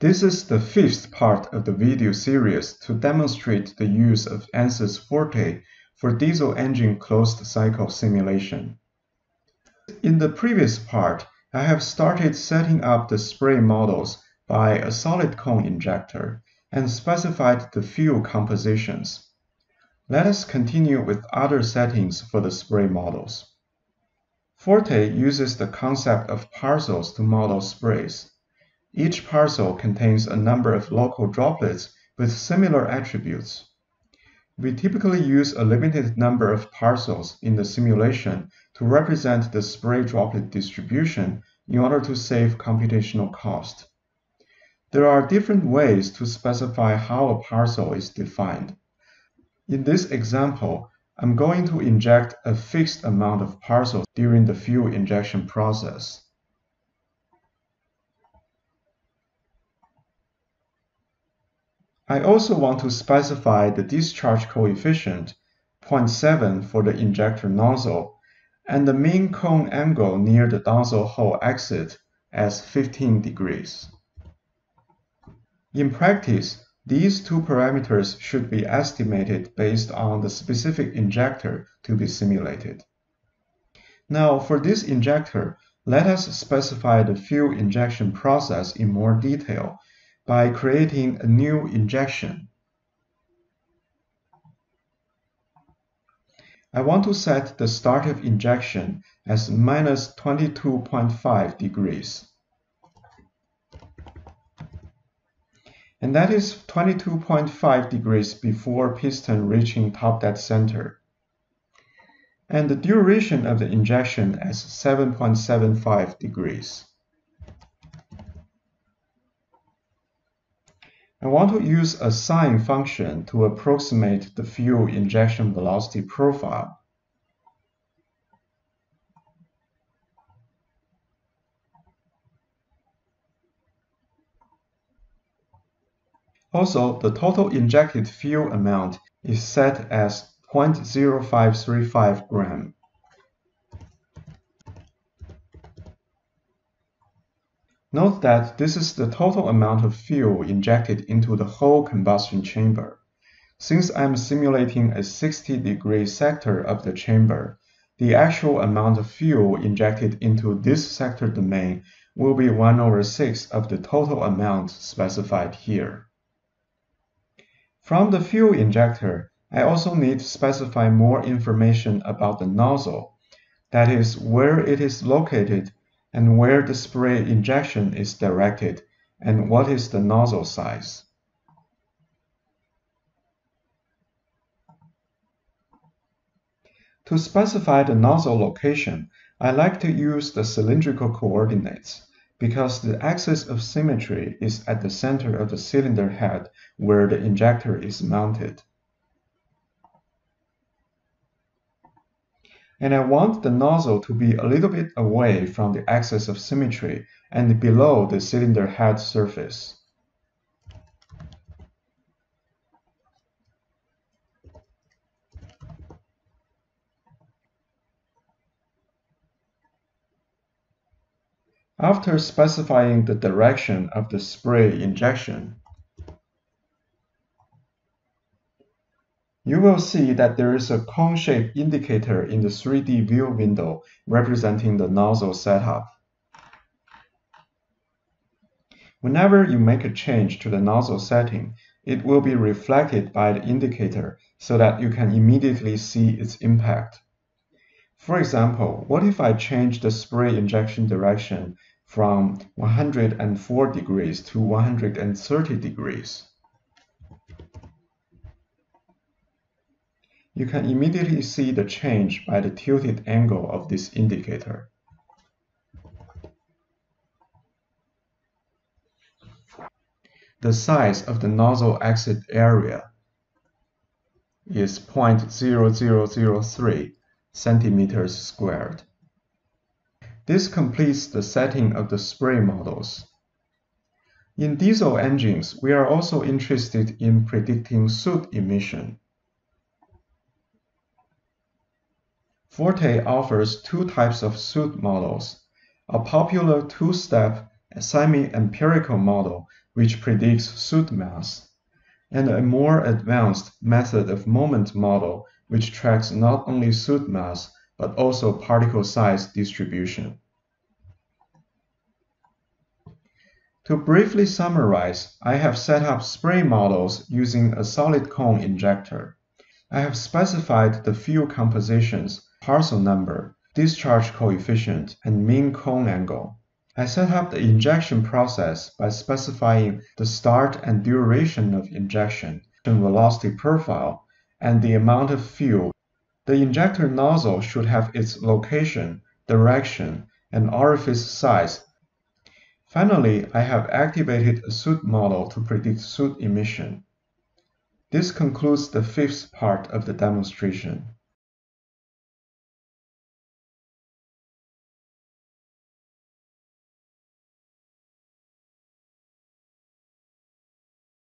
This is the fifth part of the video series to demonstrate the use of ANSYS Forte for diesel engine closed cycle simulation. In the previous part, I have started setting up the spray models by a solid cone injector and specified the fuel compositions. Let us continue with other settings for the spray models. Forte uses the concept of parcels to model sprays. Each parcel contains a number of local droplets with similar attributes. We typically use a limited number of parcels in the simulation to represent the spray droplet distribution in order to save computational cost. There are different ways to specify how a parcel is defined. In this example, I'm going to inject a fixed amount of parcels during the fuel injection process. I also want to specify the discharge coefficient, 0.7 for the injector nozzle, and the mean cone angle near the nozzle hole exit as 15 degrees. In practice, these two parameters should be estimated based on the specific injector to be simulated. Now, for this injector, let us specify the fuel injection process in more detail by creating a new injection. I want to set the start of injection as minus 22.5 degrees. And that is 22.5 degrees before piston reaching top dead center. And the duration of the injection as 7.75 degrees. I want to use a sine function to approximate the fuel injection velocity profile. Also, the total injected fuel amount is set as 0.0535 gram. Note that this is the total amount of fuel injected into the whole combustion chamber. Since I'm simulating a 60 degree sector of the chamber, the actual amount of fuel injected into this sector domain will be 1 over 6 of the total amount specified here. From the fuel injector, I also need to specify more information about the nozzle, that is, where it is located and where the spray injection is directed and what is the nozzle size. To specify the nozzle location, I like to use the cylindrical coordinates because the axis of symmetry is at the center of the cylinder head where the injector is mounted. And I want the nozzle to be a little bit away from the axis of symmetry and below the cylinder head surface. After specifying the direction of the spray injection, You will see that there is a cone-shaped indicator in the 3D view window representing the nozzle setup. Whenever you make a change to the nozzle setting, it will be reflected by the indicator so that you can immediately see its impact. For example, what if I change the spray injection direction from 104 degrees to 130 degrees? You can immediately see the change by the tilted angle of this indicator. The size of the nozzle exit area is 0.0003 centimeters squared. This completes the setting of the spray models. In diesel engines, we are also interested in predicting soot emission. Forte offers two types of soot models, a popular two-step semi-empirical model which predicts soot mass, and a more advanced method of moment model which tracks not only soot mass but also particle size distribution. To briefly summarize, I have set up spray models using a solid cone injector. I have specified the fuel compositions, parcel number, discharge coefficient, and mean cone angle. I set up the injection process by specifying the start and duration of injection, velocity profile, and the amount of fuel. The injector nozzle should have its location, direction, and orifice size. Finally, I have activated a soot model to predict soot emission. This concludes the fifth part of the demonstration.